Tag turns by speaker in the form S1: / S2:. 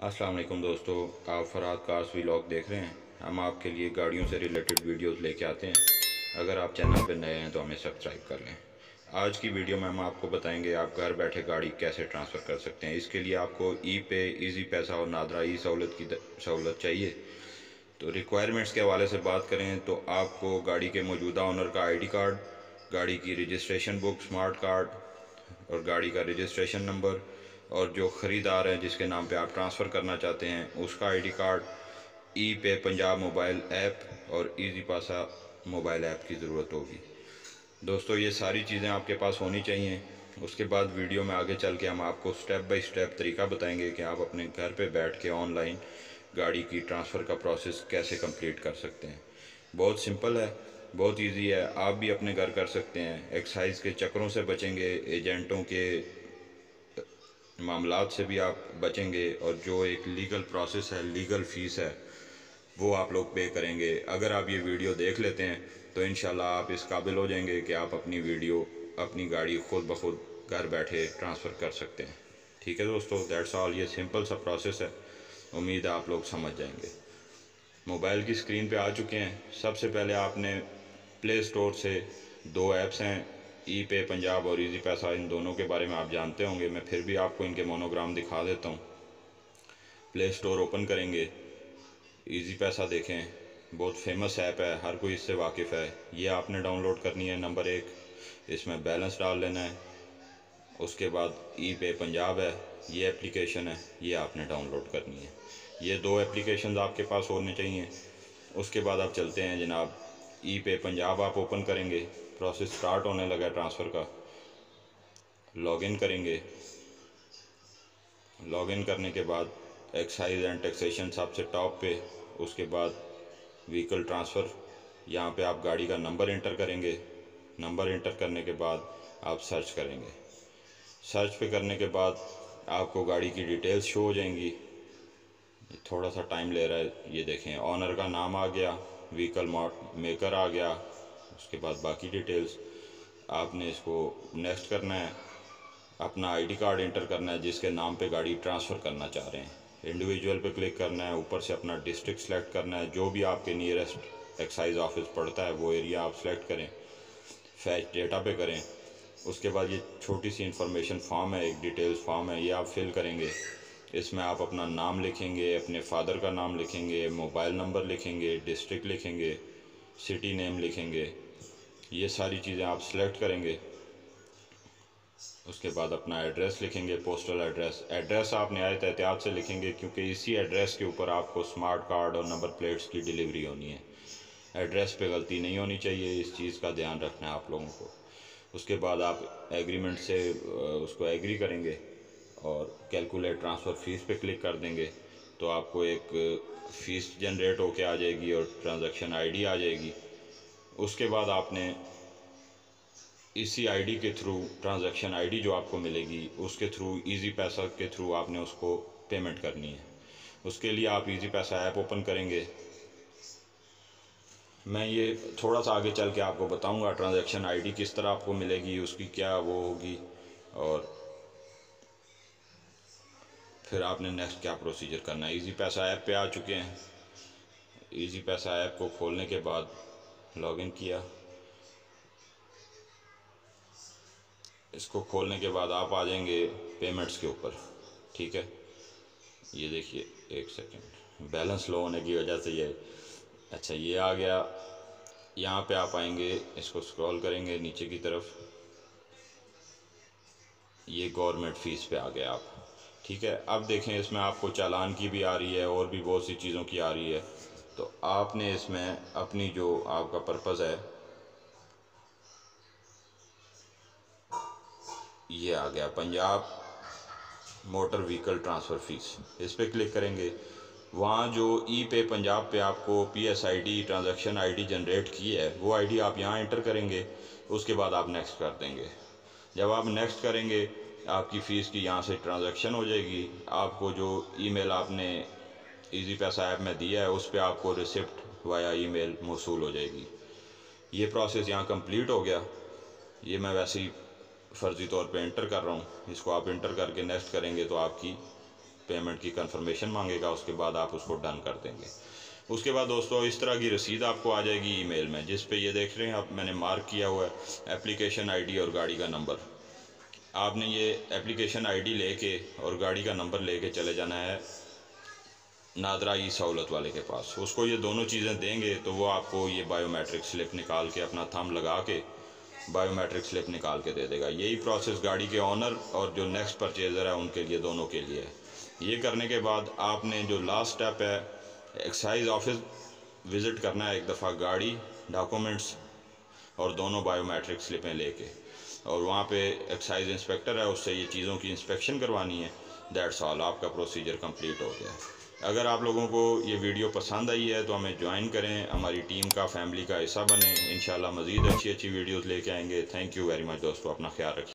S1: वालेकुम दोस्तों, आप फरहाद कार्स व्लॉग देख रहे हैं। हम आपके लिए गाड़ियों से रिलेटेड वीडियोस लेके आते हैं। अगर आप चैनल पर नए हैं तो हमें सब्सक्राइब कर लें। आज की वीडियो में हम आपको बताएँगे आप घर बैठे गाड़ी कैसे ट्रांसफ़र कर सकते हैं। इसके लिए आपको ई पे, इजी पैसा और नादरा ई सहूलत की सहूलत चाहिए। तो रिक्वायरमेंट्स के हवाले से बात करें तो आपको गाड़ी के मौजूदा ऑनर का आईडी कार्ड गाड़ी की रजिस्ट्रेशन बुक स्मार्ट कार्ड और गाड़ी का रजिस्ट्रेशन नंबर और जो ख़रीदार हैं जिसके नाम पे आप ट्रांसफ़र करना चाहते हैं, उसका ID card, E pay Punjab mobile app और इजी पासा मोबाइल ऐप की ज़रूरत होगी। दोस्तों, ये सारी चीज़ें आपके पास होनी चाहिए। उसके बाद वीडियो में आगे चल के हम आपको स्टेप बाय स्टेप तरीका बताएँगे कि आप अपने घर पे बैठ के ऑनलाइन गाड़ी की ट्रांसफ़र का प्रोसेस कैसे कंप्लीट कर सकते हैं। बहुत सिंपल है, बहुत इजी है। आप भी अपने घर कर सकते हैं। एक्साइज के चक्रों से बचेंगे, एजेंटों के मामला से भी आप बचेंगे और जो एक लीगल प्रोसेस है लीगल फ़ीस है, वो आप लोग पे करेंगे। अगर आप ये वीडियो देख लेते हैं तो इन आप इस काबिल हो जाएँगे कि आप अपनी वीडियो अपनी गाड़ी खुद ब खुद घर बैठे ट्रांसफ़र कर सकते हैं। ठीक है दोस्तों? दैट्स ऑल ये सिंपल सा प्रोसेस है। उम्मीद है आप लोग समझ जाएँगे। मोबाइल की स्क्रीन पे आ चुके हैं। सबसे पहले आपने प्ले स्टोर से दो ऐप्स हैं। ई पे, पंजाब और इजी पैसा, इन दोनों के बारे में आप जानते होंगे। मैं फिर भी आपको इनके मोनोग्राम दिखा देता हूँ। प्ले स्टोर ओपन करेंगे। ईजी पैसा देखें। बहुत फ़ेमस ऐप है, हर कोई इससे वाकिफ़ है। ये आपने डाउनलोड करनी है, नंबर एक। इसमें बैलेंस डाल लेना है। उसके बाद ई पे पंजाब है। ये एप्लीकेशन है, ये आपने डाउनलोड करनी है। ये दो एप्लीकेशन आपके पास होने चाहिए। उसके बाद आप चलते हैं जनाब। ई पे पंजाब आप ओपन करेंगे प्रोसेस स्टार्ट होने लगा ट्रांसफ़र का। लॉगिन करेंगे। लॉगिन करने के बाद एक्साइज एंड टैक्सेशन सबसे टॉप पे, उसके बाद व्हीकल ट्रांसफ़र यहाँ पे आप गाड़ी का नंबर इंटर करेंगे। नंबर इंटर करने के बाद आप सर्च करेंगे। सर्च पे करने के बाद आपको गाड़ी की डिटेल्स शो हो जाएँगी। थोड़ा सा टाइम ले रहा है, ये देखें ऑनर का नाम आ गया। व्हीकल मेकर आ गया। उसके बाद बाकी डिटेल्स आपने इसको नेक्स्ट करना है। अपना आईडी कार्ड इंटर करना है, जिसके नाम पे गाड़ी ट्रांसफ़र करना चाह रहे हैं। इंडिविजुअल पे क्लिक करना है, ऊपर से अपना डिस्ट्रिक्ट सेलेक्ट करना है। जो भी आपके नियरेस्ट एक्साइज ऑफ़िस पड़ता है, वो एरिया आप सेलेक्ट करें। फैच डेटा पे करें। उसके बाद ये छोटी सी इन्फॉर्मेशन फॉर्म है, एक डिटेल्स फॉर्म है, ये आप फिल करेंगे। इसमें आप अपना नाम लिखेंगे, अपने फादर का नाम लिखेंगे, मोबाइल नंबर लिखेंगे, डिस्ट्रिक्ट लिखेंगे, सिटी नेम लिखेंगे। ये सारी चीज़ें आप सेलेक्ट करेंगे। उसके बाद अपना एड्रेस लिखेंगे, पोस्टल एड्रेस। एड्रेस आप नहायत एहतियात से लिखेंगे, क्योंकि इसी एड्रेस के ऊपर आपको स्मार्ट कार्ड और नंबर प्लेट्स की डिलीवरी होनी है। एड्रेस पे गलती नहीं होनी चाहिए, इस चीज़ का ध्यान रखना है आप लोगों को। उसके बाद आप एग्रीमेंट से उसको एग्री करेंगे। और कैलकुलेट ट्रांसफ़र फ़ीस पे क्लिक कर देंगे तो आपको एक फ़ीस जनरेट होके आ जाएगी और ट्रांजैक्शन आईडी आ जाएगी। उसके बाद आपने इसी आईडी के थ्रू ट्रांजैक्शन आईडी जो आपको मिलेगी, उसके थ्रू इजी पैसा के थ्रू आपने उसको पेमेंट करनी है। उसके लिए आप इजी पैसा ऐप ओपन करेंगे। मैं ये थोड़ा सा आगे चल के आपको बताऊँगा ट्रांजैक्शन आईडी किस तरह आपको मिलेगी, उसकी क्या वो होगी और फिर आपने नेक्स्ट क्या प्रोसीजर करना है? इजी पैसा ऐप पे आ चुके हैं। इजी पैसा ऐप को खोलने के बाद लॉगिन किया। इसको खोलने के बाद आप आ जाएँगे पेमेंट्स के ऊपर, ठीक है? ये देखिए, एक सेकंड बैलेंस लो होने की वजह से ये अच्छा ये आ गया। यहाँ पे आप आएँगे, इसको स्क्रॉल करेंगे नीचे की तरफ़। ये गवर्नमेंट फ़ीस पे आ गया आप। ठीक है? अब देखें, इसमें आपको चालान की भी आ रही है और भी बहुत सी चीज़ों की आ रही है। तो आपने इसमें अपनी जो आपका पर्पज़ है, ये आ गया। Punjab motor vehicle transfer fees. इस पर क्लिक करेंगे। वहाँ जो ई पे पंजाब पे आपको P S I D, transaction I D generate की है, वो आई डी आप यहाँ इंटर करेंगे, उसके बाद आप नेक्स्ट कर देंगे। जब आप नेक्स्ट करेंगे आपकी फ़ीस की यहाँ से ट्रांजेक्शन हो जाएगी। आपको जो ईमेल आपने इजी पैसा ऐप में दिया है, उस पर आपको रिसिप्ट वाया ईमेल मौसू हो जाएगी। ये प्रोसेस यहाँ कंप्लीट हो गया। ये मैं वैसे ही फ़र्ज़ी तौर पे इंटर कर रहा हूँ। इसको आप इंटर करके नेक्स्ट करेंगे तो आपकी पेमेंट की कंफर्मेशन मांगेगा, उसके बाद आप उसको डन कर देंगे। उसके बाद दोस्तों, इस तरह की रसीद आपको आ जाएगी ईमेल में, जिस पे ये देख रहे हैं आप, मैंने मार्क किया हुआ है एप्लीकेशन आईडी और गाड़ी का नंबर आपने ये एप्लीकेशन आईडी लेके और गाड़ी का नंबर लेके चले जाना है नादरा ई सहूलत वाले के पास। उसको ये दोनों चीज़ें देंगे तो वो आपको ये बायोमेट्रिक स्लिप निकाल के अपना थम लगा के बायोमेट्रिक स्लिप निकाल के दे देगा। यही प्रोसेस गाड़ी के ऑनर और जो नेक्स्ट परचेज़र है उनके लिए दोनों के लिए है। ये करने के बाद आपने जो लास्ट स्टेप है एक्साइज ऑफ़िस विज़िट करना है एक दफ़ा गाड़ी डॉक्यूमेंट्स और दोनों बायोमेट्रिक स्लिपें लेके। और वहाँ पे एक्साइज इंस्पेक्टर है, उससे ये चीज़ों की इंस्पेक्शन करवानी है। दैट्स ऑल आपका प्रोसीजर कंप्लीट हो गया अगर आप लोगों को ये वीडियो पसंद आई है तो हमें ज्वाइन करें, हमारी टीम का फैमिली का हिस्सा बने। इन मज़ीद अच्छी अच्छी वीडियोज़ लेके आएँगे। थैंक यू वेरी मच दोस्तों, अपना ख्याल रखिए।